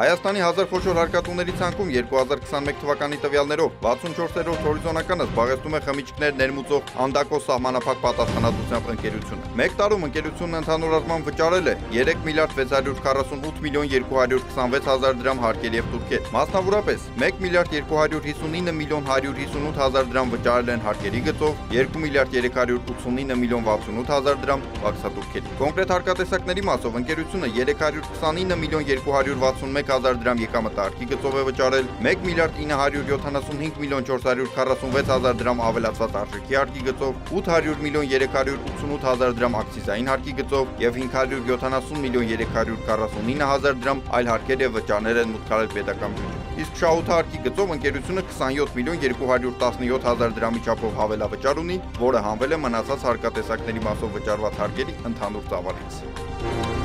Հայաստանի 1000 խոշոր հարկատուների ցանկում 2021 թվականի տվյալներով 64-րդ հորիզոնականը զբաղեցնում է խմիչքներ ներմուծող Անդակո սահմանափակ պատասխանատվությամբ ընկերությունը։ Մեկ տարում ընկերությունն ընդհանուր առմամբ վճարել է 3 միլիարդ 648 միլիոն 226 հազար դրամ հարկեր եւ տուրքեր։ Մասնավորապես 1 միլիարդ 259 միլիոն 158 հազար դրամ վճարել են հարկերի գծով, 2 միլիարդ 389 միլիոն 68 հազար դրամ վաքսատուրքերի։ Կոնկրետ հարկատեսակների մասով ընկերությունը 329 միլիոն 261 հազար դրամ եկամտահարկի գծով է վճարել 1 միլիարդ 975 միլիոն 446 հազար դրամ ավելացված արժեքի հարկի գծով 800 միլիոն 388 հազար դրամ ակցիզային հարկի գծով եւ 570 միլիոն 349 հազար դրամ այլ հարկեր եւ վճարներ են մուտքարել պետական բյուջե։ Իսկ շահութահարկի գծով ընկերությունը 27 միլիոն 217 հազար դրամի չափով հավելավճար ունի, որը հանվել է մնացած հարկատեսակների մասով վճարված հարկերի ընդհանուր ծավալից։